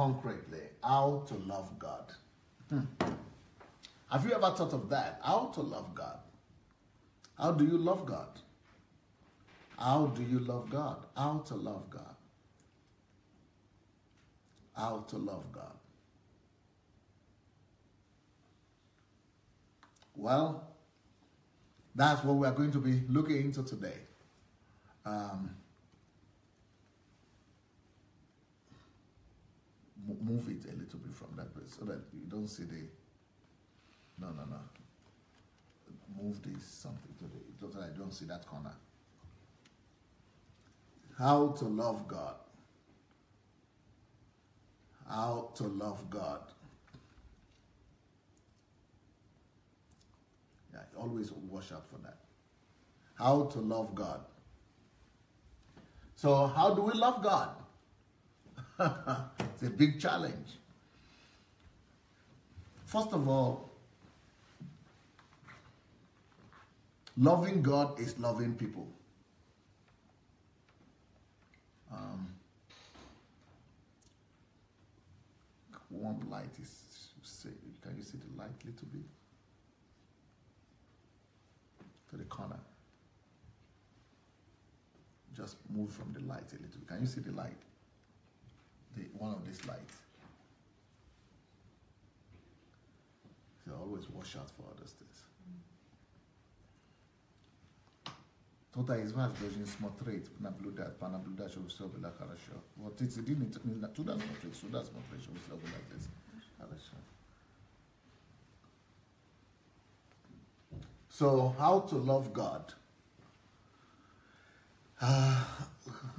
concretely how to love God. Hmm. Have you ever thought of that? How to love God? How do you love God? How do you love God? How to love God? How to love God? Well, that's what we are going to be looking into today. Um, move it a little bit from that place so that you don't see the. No, no, no. Move this something to the so that I don't see that corner. How to love God. How to love God. Yeah, always watch out for that. How to love God. So, how do we love God? it's a big challenge. First of all, loving God is loving people. Um, one light is, can you see the light a little bit? To the corner. Just move from the light a little. bit. Can you see the light? The, one of these lights. So always watch out for other things. Tutaj z was должен смотреть, наблюдать, понаблюдать, чтобы все было хорошо. Вот ты сиди, не, не туда смотреть, сюда смотреть, чтобы все было здесь хорошо. So, how to love God? Uh,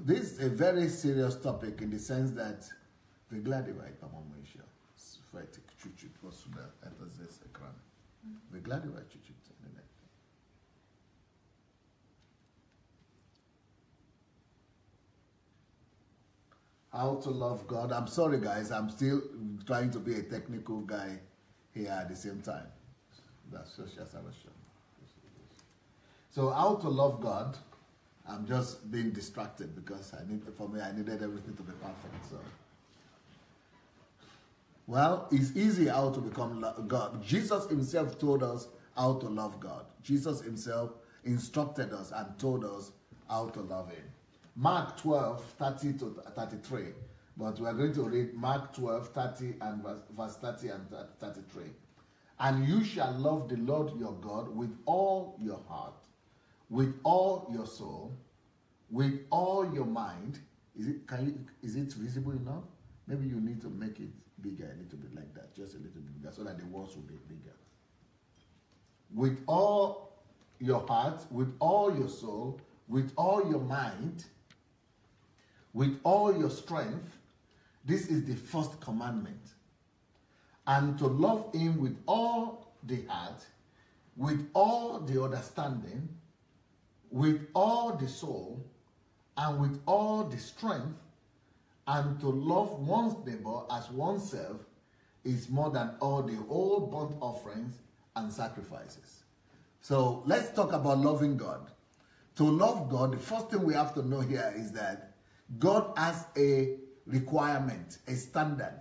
this is a very serious topic in the sense that wyglądaj по-моему еще. Светик чуть-чуть вот сюда, это здесь экран. Выглядывай чуть-чуть. How to love God. I'm sorry, guys. I'm still trying to be a technical guy here at the same time. That's social salvation. So, how to love God. I'm just being distracted because I need, for me, I needed everything to be perfect. So, well, it's easy how to become God. Jesus Himself told us how to love God. Jesus Himself instructed us and told us how to love Him. Mark 12, 30 to 33. But we are going to read Mark 12, 30 and verse, verse 30 and 33. And you shall love the Lord your God with all your heart, with all your soul, with all your mind. Is it can you is it visible enough? Maybe you need to make it bigger a little bit like that, just a little bit bigger, so that the words will be bigger. With all your heart, with all your soul, with all your mind, with all your strength. This is the first commandment. And to love him with all the heart, with all the understanding, with all the soul, and with all the strength, and to love one's neighbor as oneself is more than all the whole burnt offerings and sacrifices. So let's talk about loving God. To love God, the first thing we have to know here is that God has a requirement, a standard.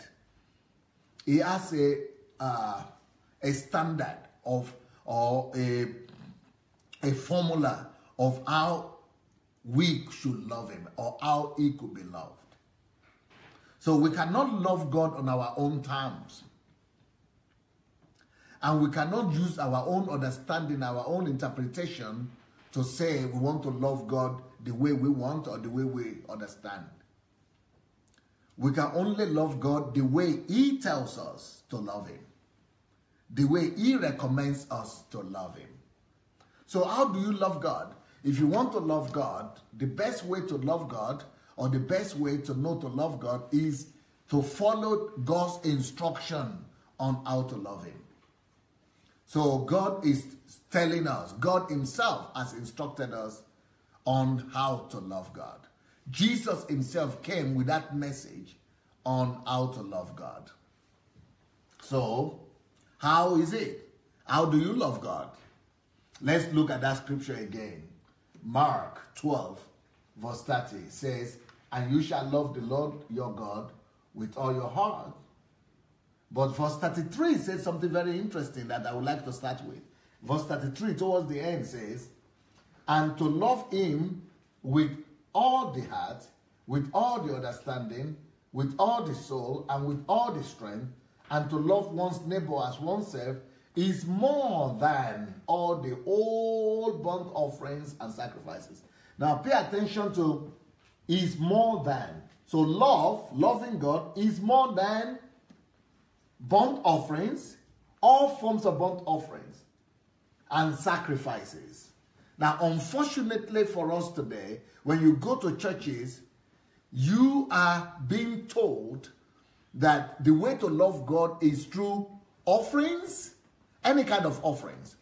He has a uh, a standard of or a a formula of how we should love him or how he could be loved. So we cannot love God on our own terms. And we cannot use our own understanding, our own interpretation to say we want to love God the way we want or the way we understand. We can only love God the way He tells us to love Him, the way He recommends us to love Him. So, how do you love God? If you want to love God, the best way to love God or the best way to know to love God is to follow God's instruction on how to love Him. So God is telling us, God Himself has instructed us on how to love God. Jesus Himself came with that message on how to love God. So, how is it? How do you love God? Let's look at that scripture again. Mark 12, verse 30 says, And you shall love the Lord your God with all your heart. But verse 33 says something very interesting that I would like to start with. Verse 33 towards the end says, And to love him with all the heart, with all the understanding, with all the soul, and with all the strength, and to love one's neighbor as oneself is more than all the old burnt offerings and sacrifices. Now pay attention to is more than. So love, loving God, is more than burnt offerings, all forms of burnt offerings, and sacrifices. Now, unfortunately for us today, when you go to churches, you are being told that the way to love God is through offerings, any kind of offerings.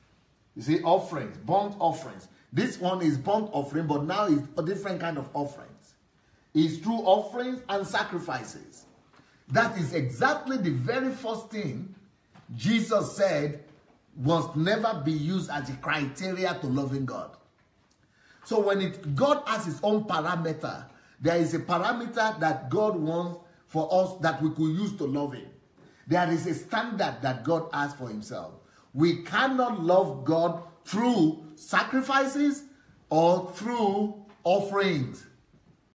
You see, offerings, burnt offerings. This one is burnt offering, but now it's a different kind of offerings. It's through offerings and sacrifices. That is exactly the very first thing Jesus said must never be used as a criteria to loving God. So when it God has his own parameter, there is a parameter that God wants for us that we could use to love him. There is a standard that God has for himself. We cannot love God through sacrifices or through offerings.